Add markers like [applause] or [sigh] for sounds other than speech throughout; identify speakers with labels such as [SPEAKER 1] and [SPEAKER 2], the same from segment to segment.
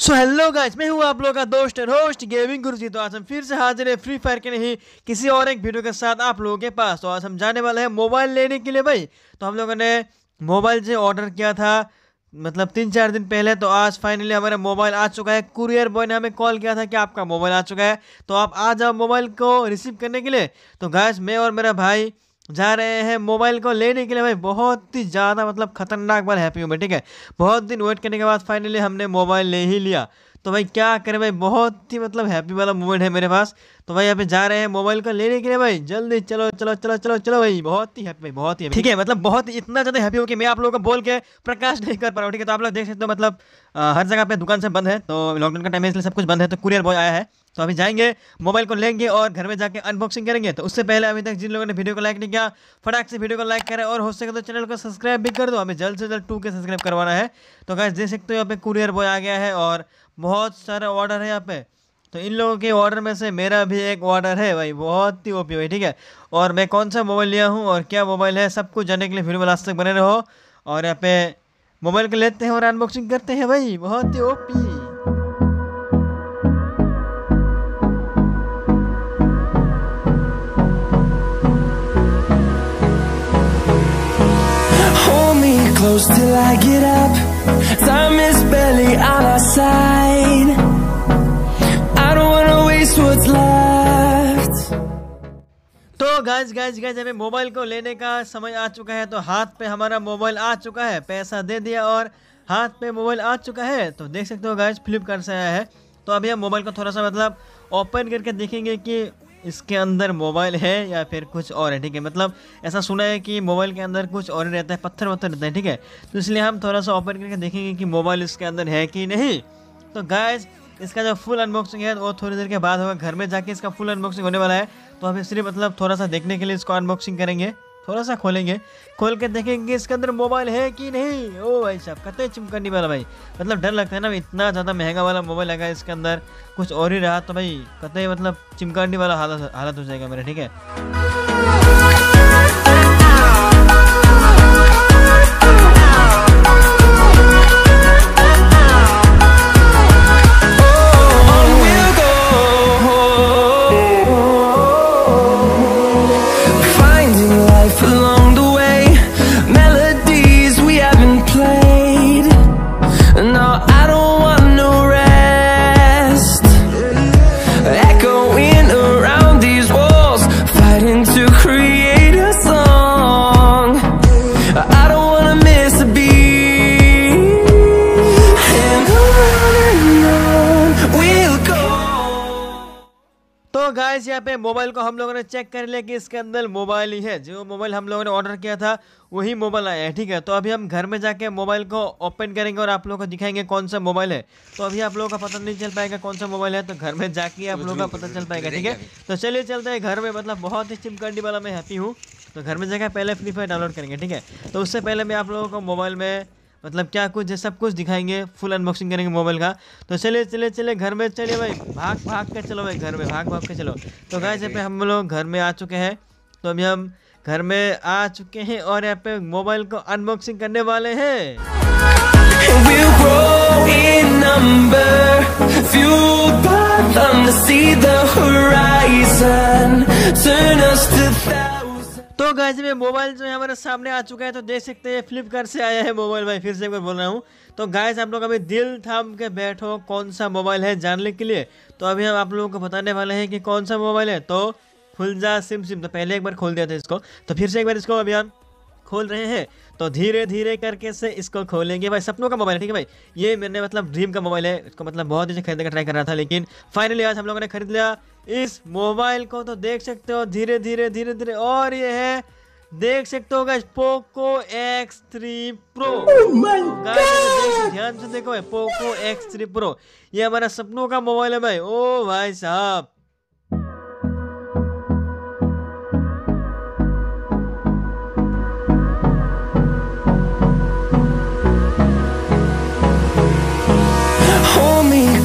[SPEAKER 1] So hello guys मैं हूँ आप लोगों का दोस्त और होस्ट गेमिंग गुरुजी। तो आज हम फिर से हाजिर है फ्री फायर के नहीं, किसी और एक वीडियो के साथ आप लोगों के पास। तो आज हम जाने वाले हैं मोबाइल लेने के लिए भाई। तो हम लोगों ने मोबाइल से ऑर्डर किया था मतलब तीन चार दिन पहले तो आज फाइनली हमारा मोबाइल आ चुका है। कुरियर बॉय ने हमें कॉल किया था कि आपका मोबाइल आ चुका है। तो आप आ जाओ मोबाइल को रिसीव करने के लिए। तो गाइस मैं और मेरा भाई जा रहे हैं मोबाइल को लेने के लिए भाई, बहुत ही ज़्यादा मतलब खतरनाक बार हैप्पी हूँ मैं ठीक है? बहुत दिन वेट करने के बाद फाइनली हमने मोबाइल ले ही लिया। तो भाई क्या करें भाई बहुत ही मतलब हैप्पी वाला मोमेंट है मेरे पास। तो भाई यहाँ पे जा रहे हैं मोबाइल को लेने के लिए भाई। जल्दी चलो चलो चलो चलो चलो भाई। बहुत ही हैप्पी बहुत ही ठीक है मतलब बहुत ही इतना ज़्यादा हैप्पी हो कि मैं आप लोगों को बोल के प्रकाश नहीं कर पा रहा हूँ। ठीक है तो आप लोग देख सकते हो मतलब आ, हर जगह पे दुकान से बंद है। तो लॉकडाउन का टाइम है इसलिए सब कुछ बंद है तो कुरियर बॉय आया है। तो अभी जाएँगे मोबाइल को लेंगे और घर में जाके अनबॉक्सिंग करेंगे। तो उससे पहले अभी तक जिन लोगों ने वीडियो को लाइक नहीं किया फटाक से वीडियो को लाइक करें और हो सके तो चैनल को सब्सक्राइब भी कर दो। हमें जल्द से जल्द टू के सब्सक्राइब करवाना है। तो गाइस देख सकते हो यहाँ पे कुरियर बॉय आ गया है और बहुत सारे ऑर्डर है यहाँ पे। तो इन लोगों के ऑर्डर में से मेरा भी एक ऑर्डर है भाई, बहुत ही ओपी भाई, ठीक है? और मैं कौन सा मोबाइल लिया हूँ और क्या मोबाइल है, सब कुछ जानने के लिए वीडियो में लास्ट तक बने रहो। और यहाँ पे मोबाइल को लेते हैं और अनबॉक्सिंग करते हैं भाई, बहुत ही OP
[SPEAKER 2] me close till I get up. Time is barely on our side. I don't wanna waste what's left.
[SPEAKER 1] तो गाइज़ गाइज़ गाइज़ हमें मोबाइल को लेने का समय आ चुका है तो हाथ पे हमारा मोबाइल आ चुका है, पैसा दे दिया और हाथ पे मोबाइल आ चुका है तो देख सकते हो गाइज़ फ्लिपकार्ट से आया है तो अभी हम मोबाइल को थोड़ा सा मतलब ओपन करके देखेंगे कि इसके अंदर मोबाइल है या फिर कुछ और है, ठीक है? मतलब ऐसा सुना है कि मोबाइल के अंदर कुछ और ही रहता है पत्थर वत्थर रहता है, ठीक है? तो इसलिए हम थोड़ा सा ओपन करके देखेंगे कि मोबाइल इसके अंदर है कि नहीं। तो गाइज़ इसका जो फुल अनबॉक्सिंग है, वो थोड़ी देर के बाद होगा। घर में जाके इसका फुल अनबॉक्सिंग होने वाला है। तो हम इसलिए मतलब थोड़ा सा देखने के लिए इसको अनबॉक्सिंग करेंगे। थोड़ा सा खोलेंगे। खोल के देखेंगे इसके अंदर मोबाइल है कि नहीं? ओ भाई साहब, कतई चिमकनी वाला भाई। मतलब डर लगता है ना, इतना ज़्यादा महँगा वाला मोबाइल लगा इसके अंदर। कुछ और ही रहा तो भाई, कतई मतलब चिमकनी वाला हालत हालत हो जाएगा मेरा, ठीक है? गाइस यहाँ पे मोबाइल को हम लोगों ने चेक कर लिया कि इसके अंदर मोबाइल ही है। जो मोबाइल हम लोगों ने ऑर्डर किया था वही मोबाइल आया है ठीक है? तो अभी हम घर में जाके मोबाइल को ओपन करेंगे और आप लोगों को दिखाएँगे कौन सा मोबाइल है। तो अभी आप लोगों का पता नहीं चल पाएगा कौन सा मोबाइल है तो घर में जाके आप लोगों का पता चल पाएगा ठीक है? तो चलिए चलते हैं घर में मतलब बहुत ही चिमकंडी वाला मैं हैप्पी हूँ। तो घर में जाकर पहले फ्री फायर डाउनलोड करेंगे ठीक है? तो उससे पहले मैं आप लोगों को मोबाइल में मतलब क्या कुछ है सब कुछ दिखाएँगे फुल अनबॉक्सिंग करेंगे मोबाइल का। तो चले चले चले घर में चलिए भाई, भाग भाग के चलो भाई, घर में, भाग भाग के चलो। तो गाइस यहाँ पे हम लोग घर में आ चुके हैं। तो अभी हम घर में आ चुके हैं और यहाँ पे मोबाइल को अनबॉक्सिंग करने वाले हैं। तो गाइस में मोबाइल जो है हमारे सामने आ चुका है तो देख सकते हैं फ्लिपकार्ट से आया है मोबाइल भाई, फिर से एक बार बोल रहा हूँ। तो गाइस आप लोग अभी दिल थाम के बैठो, कौन सा मोबाइल है जानने के लिए। तो अभी हम आप लोगों को बताने वाले हैं कि कौन सा मोबाइल है। तो खुल जा सिम सिम तो पहले एक बार खोल दिया था इसको। तो फिर से एक बार इसको अभी हम खोल रहे हैं। तो धीरे धीरे करके से इसको खोलेंगे भाई, सपनों का मोबाइल है, ठीक है भाई? ये मैंने मतलब ड्रीम का मोबाइल है, इसको मतलब बहुत ही खरीदने का ट्राई कर रहा था, लेकिन फाइनली आज हम लोगों ने खरीद लिया। इस मोबाइल को तो देख सकते हो धीरे धीरे धीरे धीरे। और ये है देख सकते हो guys Poco X three pro ध्यान से देखो पोको एक्स थ्री प्रो ये हमारा सपनों का मोबाइल है भाई। ओ भाई साहब।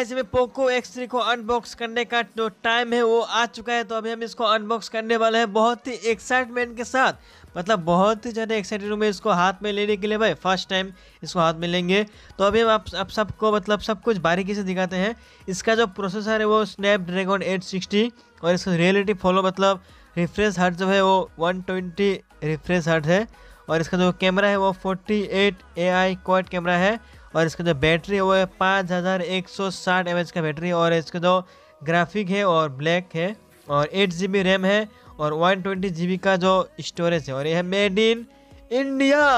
[SPEAKER 1] guys में पोको X3 को अनबॉक्स करने का जो टाइम है वो आ चुका है तो अभी हम इसको अनबॉक्स करने वाले हैं बहुत ही एक्साइटमेंट के साथ। मतलब बहुत ही ज़्यादा एक्साइटेड हूँ मैं इसको हाथ में लेने के लिए भाई फ़र्स्ट टाइम इसको हाथ में लेंगे। तो अभी हम आप, आप सबको मतलब सब कुछ बारीकी से दिखाते हैं। इसका जो प्रोसेसर है वो स्नैपड्रैगन 860 और इसका रियलिटी फॉलो मतलब रिफ्रेश हार्ट जो है वो 120 रिफ्रेश हार्ट है। और इसका जो कैमरा है वो 48 ए आई क्वाड कैमरा है। और इसका जो बैटरी है वो है पाँच हज़ार एक सौ साठ एम एच का बैटरी और इसका जो ग्राफिक है और ब्लैक है और एट जी बी रैम है और वन ट्वेंटी जी बी का जो स्टोरेज है और ये है मेड इन इंडिया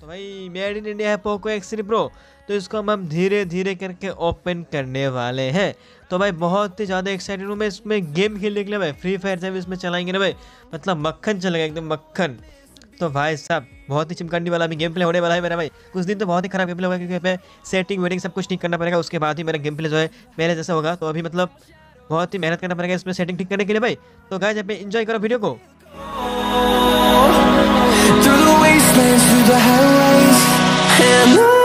[SPEAKER 1] तो भाई मेड इन इंडिया है पोको एक्स थ्री प्रो तो इसको हम हम धीरे धीरे करके ओपन करने वाले हैं। तो भाई, बहुत ही ज़्यादा एक्साइटेड हूँ मैं इसमें गेम खेलने के लिए। भाई फ्री फायर जब इसमें चलाएँगे ना भाई मतलब मक्खन चलेगा, एकदम मक्खन। तो भाई साहब बहुत ही चिमकंडी वाला भी गेम प्ले होने वाला है मेरा भाई। कुछ दिन तो बहुत ही खराब गेम प्ले होगा क्योंकि मैं सेटिंग वेटिंग सब कुछ ठीक करना पड़ेगा उसके बाद ही मेरा गेम प्ले जो है पहले जैसा होगा। तो अभी मतलब बहुत ही मेहनत करना पड़ेगा इसमें सेटिंग ठीक करने के लिए भाई। तो गाय जब इन्जॉय करो वीडियो को।
[SPEAKER 2] Through the the highways, and on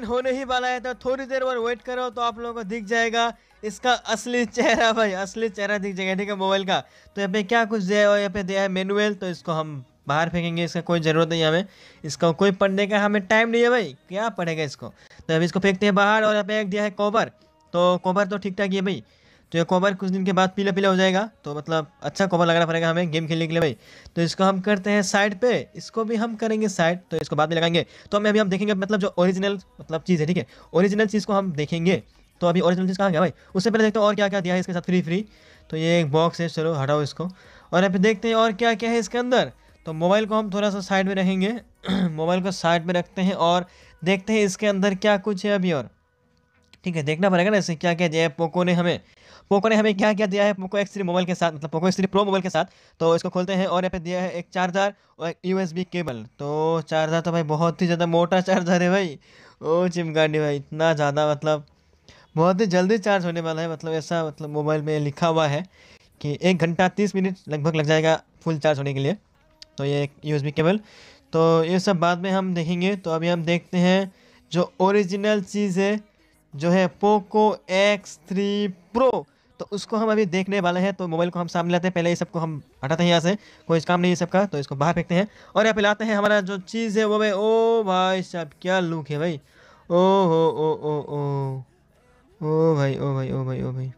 [SPEAKER 1] open होने ही वाला है तो थोड़ी देर और वेट करो तो आप लोगों को दिख जाएगा। इसका असली चेहरा [laughs] भाई, असली चेहरा दिख जाएगा, ठीक है मोबाइल का। तो यहाँ पे क्या कुछ दिया है यहाँ पे दिया है मेनुअल तो इसको हम बाहर फेंकेंगे, इसका कोई ज़रूरत नहीं हमें। इसका कोई पढ़ने का हमें टाइम नहीं है भाई, क्या पढ़ेगा इसको? तो अभी इसको फेंकते हैं बाहर और यहाँ पे एक दिया है कोबर तो कोबर तो ठीक ठाक ही है भाई। तो ये कवर कुछ दिन के बाद पीला पीला हो जाएगा। तो मतलब अच्छा कवर लगाना पड़ेगा हमें गेम खेलने के लिए भाई। तो इसको हम करते हैं साइड पे। इसको भी हम करेंगे साइड। तो इसको बाद में लगाएँगे। तो हमें अभी हम देखेंगे मतलब जो ओरिजिनल मतलब चीज़ है, ठीक है? ओरिजिनल चीज़ को हम देखेंगे। तो अभी ओरिजिनल चीज़ कहाँ गया भाई? उससे पहले देखते हैं और क्या क्या दिया है इसके साथ फ्री फ्री तो ये एक बॉक्स है, चलो हटाओ इसको। और अभी देखते हैं और क्या क्या है इसके अंदर। तो मोबाइल को हम थोड़ा सा साइड में रखेंगे मोबाइल [clears throat] को साइड में रखते हैं और देखते हैं इसके अंदर क्या कुछ है अभी और। ठीक है, देखना पड़ेगा ना इसे क्या क्या दिया है। पोको ने हमें। पोको ने हमें क्या क्या दिया है? पोको एक्स मोबाइल के साथ मतलब Poco X three pro mobile के साथ। तो इसको खोलते हैं और यहाँ पे दिया है एक चार्जर और एक यू केबल तो चार्जर तो भाई बहुत ही ज़्यादा मोटा चार्जर है भाई। ओ चिमगांडी भाई, इतना ज़्यादा मतलब बहुत ही जल्दी चार्ज होने वाला है। मतलब ऐसा मतलब मोबाइल में लिखा हुआ है कि एक घंटा तीस मिनट लगभग लग जाएगा फुल चार्ज होने के लिए। तो ये एक यू केबल तो ये सब बाद में हम देखेंगे। तो अभी हम देखते हैं जो ओरिजिनल चीज़ है। जो है पोको एक्स थ्री प्रो तो उसको हम अभी देखने वाले हैं तो मोबाइल को हम सामने लाते हैं। पहले ये सबको हम हटाते हैं यहाँ से, कोई काम नहीं है सबका तो इसको बाहर फेंकते हैं। और यहाँ पे लाते हैं हमारा जो चीज़ है वो भाई ओ भाई साहब, क्या लुक है भाई। ओ हो ओ ओ ओ ओ भाई ओ भाई ओ भाई ओ भाई।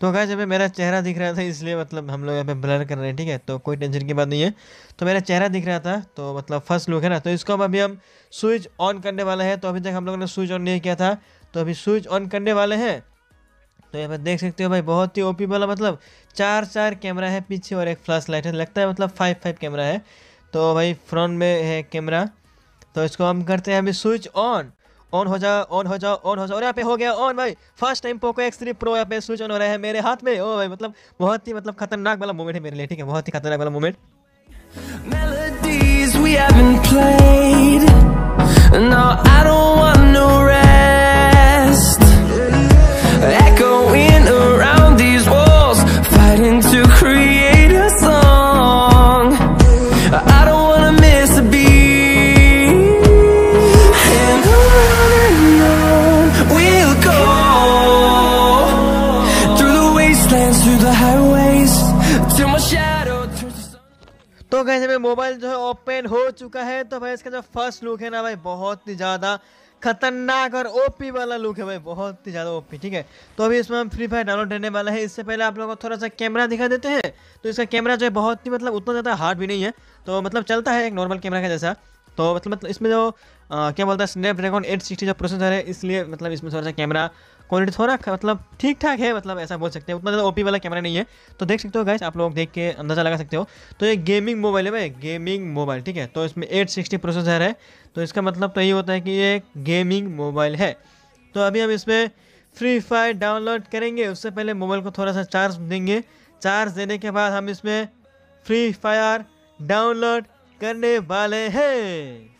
[SPEAKER 1] तो गाइस जब मेरा चेहरा दिख रहा था, इसलिए मतलब हम लोग यहाँ पे ब्लर कर रहे हैं, ठीक है? तो कोई टेंशन की बात नहीं है। तो मेरा चेहरा दिख रहा था तो मतलब फ़र्स्ट लुक है ना तो इसको अब अभी हम स्विच ऑन करने वाले हैं। तो अभी तक हम लोगों ने स्विच ऑन नहीं किया था। तो अभी स्विच ऑन करने वाले हैं। तो यहाँ पर देख सकते हो भाई बहुत ही ओपी वाला मतलब चार चार कैमरा है पीछे और एक फ्लैश लाइट है लगता है मतलब फाइव फाइव कैमरा है। तो भाई फ्रंट में है कैमरा। तो इसको हम करते हैं अभी स्विच ऑन। ऑन हो जाओ ऑन हो जाओ ऑन हो जाओ। और यहाँ पे हो गया ऑन भाई। First time Poco X three pro यहाँ पे स्विच ऑन हो रहा है मेरे हाथ में। ओ भाई मतलब बहुत ही मतलब खतरनाक वाला मोमेंट है मेरे लिए ठीक है? बहुत ही खतरनाक वाला moment.
[SPEAKER 2] No, I don't want no rest. Fighting to create a song. I don't wanna miss a beat. And on and on we'll go. Through the wastelands, through the highways, till my shadow.
[SPEAKER 1] तो में mobile जो है open हो चुका है तो भाई इसका जो फ़र्स्ट लुक है ना भाई बहुत ही ज़्यादा खतरनाक और ओपी वाला लुक है भाई, बहुत ही ज़्यादा ओपी ठीक है? तो अभी इसमें हम फ्री फायर डाउनलोड रहने वाला है। इससे पहले आप लोगों को थोड़ा सा कैमरा दिखा देते हैं। तो इसका कैमरा जो है बहुत ही मतलब उतना ज़्यादा हार्ड भी नहीं है। तो मतलब चलता है एक नॉर्मल कैमरा का जैसा। तो मतलब मतलब इसमें जो आ, क्या बोलता है स्नैपड्रैगन 860 जो प्रोसेसर है इसलिए मतलब इसमें थोड़ा सा कैमरा क्वालिटी थोड़ा मतलब ठीक ठाक है मतलब ऐसा बोल सकते हैं। उतना ज़्यादा ओपी वाला कैमरा नहीं है। तो देख सकते हो गाइस आप लोग देख के अंदाज़ा लगा सकते हो। तो ये गेमिंग मोबाइल है भाई गेमिंग मोबाइल ठीक है? तो इसमें 860 प्रोसेसर है। तो इसका मतलब तो यही होता है कि ये गेमिंग मोबाइल है। तो अभी हम इसमें फ्री फायर डाउनलोड करेंगे। उससे पहले मोबाइल को थोड़ा सा चार्ज देंगे। चार्ज देने के बाद हम इसमें फ्री फायर डाउनलोड करने वाले हैं.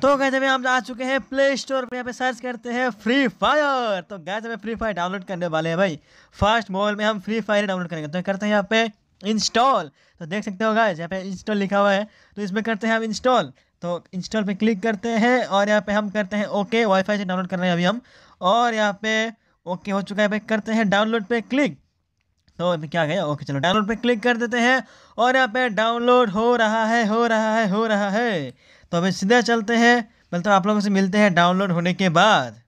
[SPEAKER 1] तो गैस अभी हम आ चुके हैं प्ले स्टोर पे। यहाँ पे सर्च करते हैं फ्री फायर तो गैस हमें फ्री फायर डाउनलोड करने वाले हैं भाई। फ़र्स्ट मोबाइल में हम फ्री फायर डाउनलोड करेंगे। तो करते हैं यहाँ पे इंस्टॉल तो देख सकते हो गाइस, यहाँ पे इंस्टॉल लिखा हुआ है। तो इसमें करते हैं हम इंस्टॉल तो इंस्टॉल पे क्लिक करते हैं और यहाँ पे हम करते हैं ओके वाईफाई से डाउनलोड कर रहे हैं अभी हम। और यहाँ पे ओके हो चुका है भाई करते हैं डाउनलोड पे क्लिक तो अभी क्या गया? ओके चलो डाउनलोड पे क्लिक कर देते हैं और यहाँ पे डाउनलोड हो रहा है, हो रहा है, हो रहा है। तो अभी सीधा चलते हैं। मतलब आप लोगों से मिलते हैं डाउनलोड होने के बाद।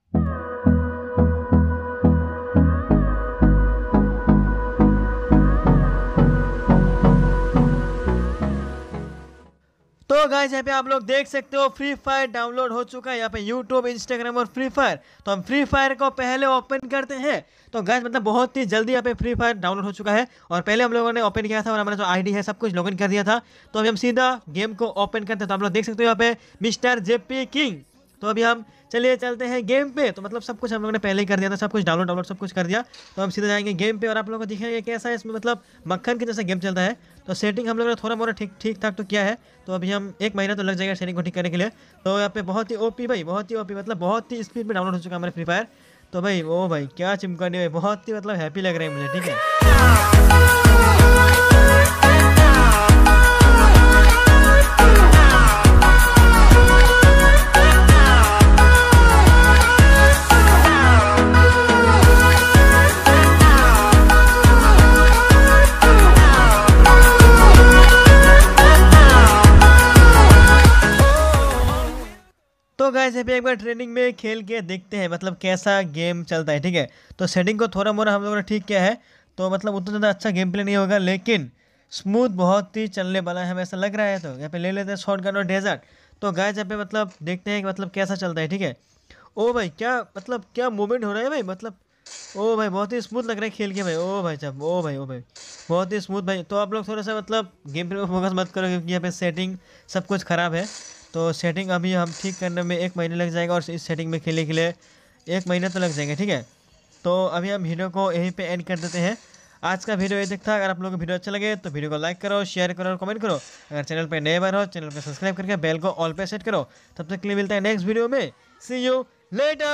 [SPEAKER 1] गाइस यहाँ पे आप लोग देख सकते हो फ्री फायर डाउनलोड हो चुका है यहाँ पे यूट्यूब इंस्टाग्राम और फ्री फायर तो हम फ्री फायर को पहले ओपन करते हैं। तो गाइस मतलब बहुत ही जल्दी यहाँ पे फ्री फायर डाउनलोड हो चुका है। और पहले हम लोगों ने ओपन किया था और हमारा जो आईडी है, सब कुछ लॉगिन कर दिया था। तो अभी हम सीधा गेम को ओपन करते हैं। तो आप लोग देख सकते हो यहाँ पे मिस्टर जेपी किंग तो अभी हम चलिए चलते हैं गेम पे। तो मतलब सब कुछ हम लोगों ने पहले ही कर दिया था, सब कुछ डाउनलोड डाउनलोड सब कुछ कर दिया। तो हम सीधे जाएँगे गेम पे और आप लोगों को दिखेंगे कैसा है इसमें मतलब मक्खन के जैसा गेम चलता है। तो सेटिंग हम लोगों ने थोड़ा मोड़ा ठीक ठीक ठाक तो किया है। तो अभी हम एक महीना तो लग जाएगा सेटिंग को ठीक करने के लिए। तो यहाँ पे बहुत ही ओपी भाई, बहुत ही ओपी मतलब बहुत ही स्पीड में डाउनलोड हो चुका है हमारे फ्री फायर तो भाई, ओ भाई, क्या चिमकानी भाई, बहुत ही मतलब हैप्पी लग रहा है मुझे, ठीक है? गाइस अभी एक बार ट्रेनिंग में खेल के देखते हैं मतलब कैसा गेम चलता है, ठीक है? तो सेटिंग को थोड़ा मोड़ा हम लोगों ने ठीक किया है तो मतलब उतना ज़्यादा अच्छा गेम प्ले नहीं होगा, लेकिन स्मूथ बहुत ही चलने वाला है, हमें ऐसा लग रहा है तो। यहाँ पे ले लेते हैं शॉर्ट गन और डेजर्ट तो गाइस यहाँ पे मतलब देखते हैं कि मतलब कैसा चलता है, ठीक है? ओ भाई, क्या मतलब क्या मूवमेंट हो रहा है भाई? मतलब ओ भाई, बहुत ही स्मूथ लग रहा है खेल के भाई। ओ भाई साहब, ओ भाई ओ भाई, बहुत ही स्मूथ भाई। तो आप लोग थोड़ा सा मतलब गेम में फोकस मत करो, क्योंकि यहाँ पे सेटिंग सब कुछ ख़राब है। तो सेटिंग अभी हम ठीक करने में एक महीने लग जाएगा और इस सेटिंग में खेलने के लिए एक महीने तो लग जाएँगे, ठीक है? तो अभी हम वीडियो को यहीं पे एंड कर देते हैं। आज का वीडियो ये तक था। अगर आप लोगों को वीडियो अच्छा लगे तो वीडियो को लाइक करो शेयर करो और कमेंट करो। अगर चैनल पर नए बार हो, चैनल को सब्सक्राइब करके बेल को ऑल पे सेट करो। तब तक के लिए मिलता है नेक्स्ट वीडियो में। सी यू लेटर